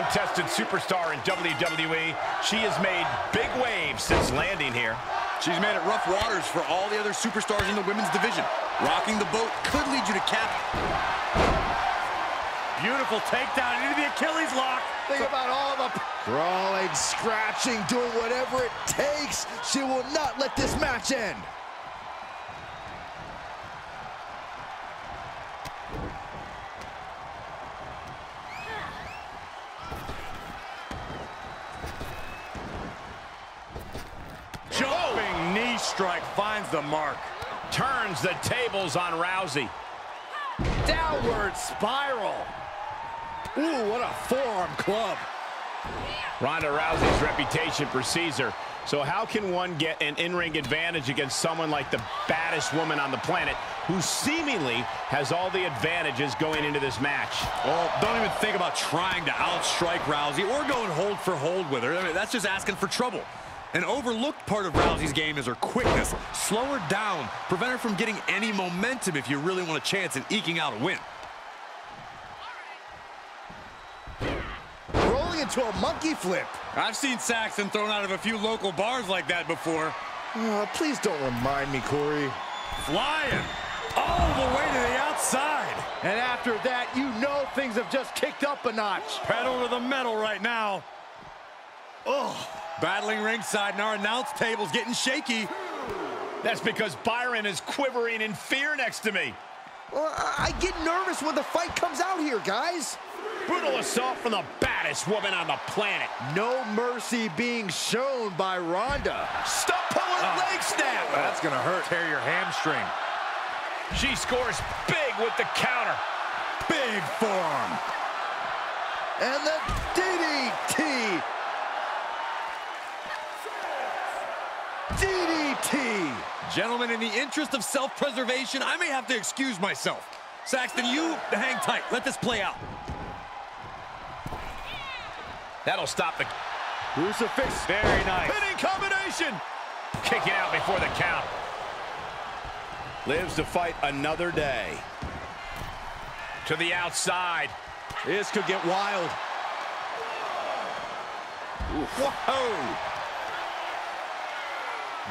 untested superstar in WWE. She has made big waves since landing here. She's made it rough waters for all the other superstars in the women's division. Rocking the boat could lead you to cap. Beautiful takedown into the Achilles lock. Think about all the crawling, scratching, doing whatever it takes. She will not let this match end. Jumping knee strike finds the mark. Turns the tables on Rousey. Downward spiral. Ooh, what a forearm club. Ronda Rousey's reputation precedes her. So how can one get an in-ring advantage against someone like the baddest woman on the planet who seemingly has all the advantages going into this match? Oh, don't even think about trying to outstrike Rousey or going hold for hold with her. I mean, that's just asking for trouble. An overlooked part of Rousey's game is her quickness. Slow her down. Prevent her from getting any momentum if you really want a chance at eking out a win. Rolling into a monkey flip. I've seen Saxton thrown out of a few local bars like that before. Oh, please don't remind me, Corey. Flying all the way to the outside. And after that, you know things have just kicked up a notch. Pedal to the metal right now. Oh, battling ringside and our announce table's getting shaky. That's because Byron is quivering in fear next to me. Well, I get nervous when the fight comes out here, guys. Brutal assault from the baddest woman on the planet. No mercy being shown by Ronda. Stop pulling Ah. leg snap. That's gonna hurt. Tear your hamstring. She scores big with the counter. Big forearm. And the Gentlemen, in the interest of self-preservation, I may have to excuse myself. Saxton, you hang tight. Let this play out. That'll stop the Crucifix. Very nice. pinning combination. Kicking out before the count. Lives to fight another day. To the outside. This could get wild. Whoa.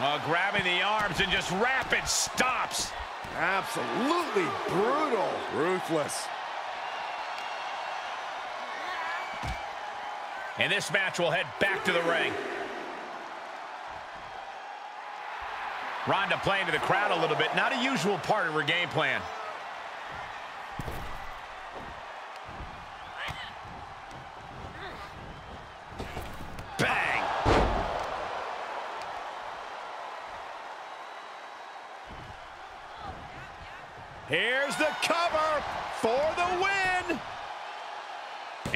Uh, grabbing the arms and just rapid stops. Absolutely brutal. Ruthless. And this match will head back to the ring. Ronda playing to the crowd a little bit. Not a usual part of her game plan. Here's the cover for the win.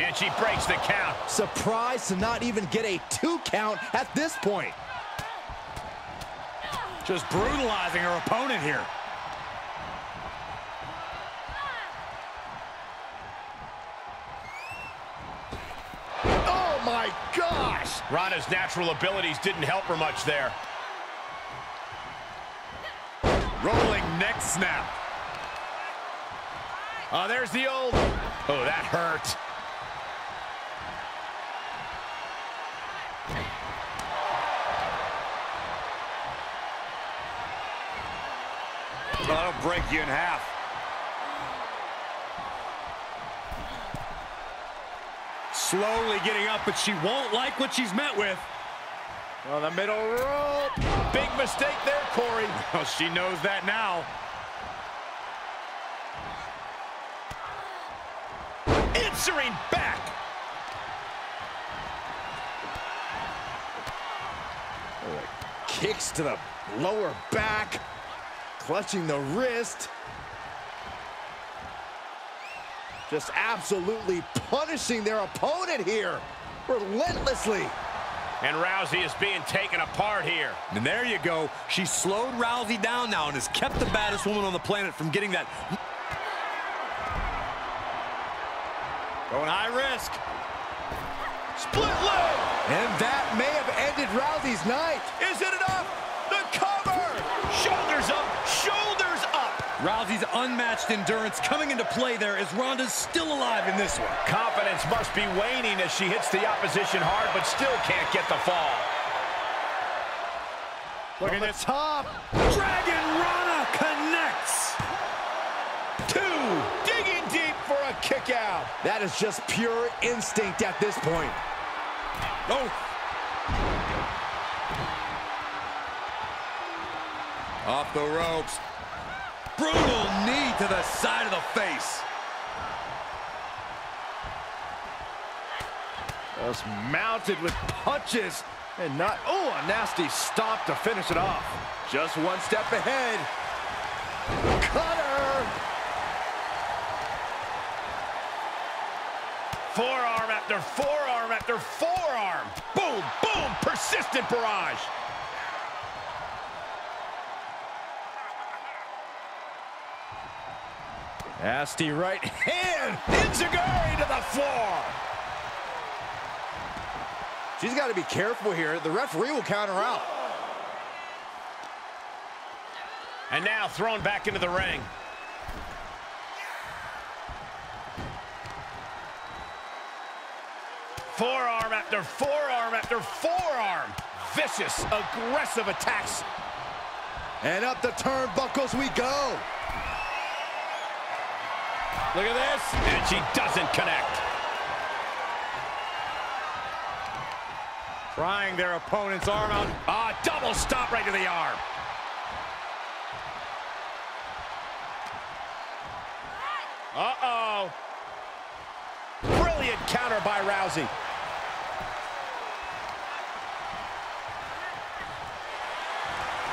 And she breaks the count. Surprised to not even get a two count at this point. Just brutalizing her opponent here. Oh my gosh! Ronda's natural abilities didn't help her much there. Rolling neck snap. Oh, there's the old... Oh, that hurt. That'll break you in half. Slowly getting up, but she won't like what she's met with. On the middle rope. Big mistake there, Corey. Well, she knows that now. Answering back. Oh, kicks to the lower back. Clutching the wrist. Just absolutely punishing their opponent here. Relentlessly. And Rousey is being taken apart here. And there you go. She slowed Rousey down now and has kept the baddest woman on the planet from getting that. Going high risk. Split leg. And that may have ended Rousey's night. Is it enough? The cover. Shoulders up. Shoulders up. Rousey's unmatched endurance coming into play there as Ronda's still alive in this one. Confidence must be waning as she hits the opposition hard, but still can't get the fall. Look at the top. Dragon That is just pure instinct at this point. Oh. Off the ropes. Brutal knee to the side of the face. Just mounted with punches and not, oh, a nasty stop to finish it off. Just one step ahead. Cutter. Forearm after forearm after forearm. Boom, boom, persistent barrage. Nasty right hand. Enziguri to the floor. She's got to be careful here. The referee will count her out. And now thrown back into the ring. Forearm after forearm after forearm. Vicious, aggressive attacks. And up the turnbuckles we go. Look at this. And she doesn't connect. Trying their opponent's arm out. Ah, double stop right to the arm. Uh-oh. Brilliant counter by Rousey.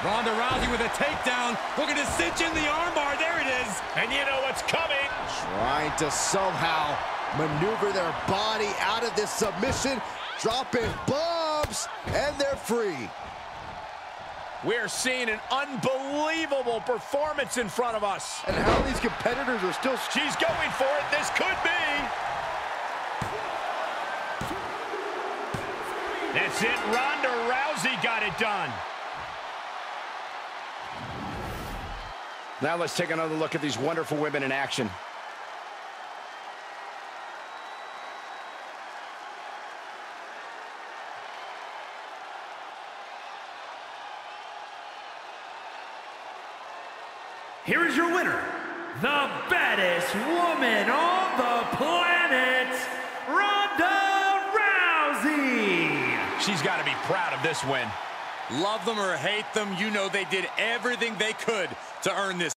Ronda Rousey with a takedown. Looking to cinch in the armbar. There it is. And you know what's coming. Trying to somehow maneuver their body out of this submission. Dropping bombs, and they're free. We're seeing an unbelievable performance in front of us. And how these competitors are still... She's going for it. This could be. That's it. Ronda Rousey got it done. Now let's take another look at these wonderful women in action. Here is your winner, the baddest woman on the planet, Ronda Rousey. She's got to be proud of this win. Love them or hate them, you know they did everything they could to earn this.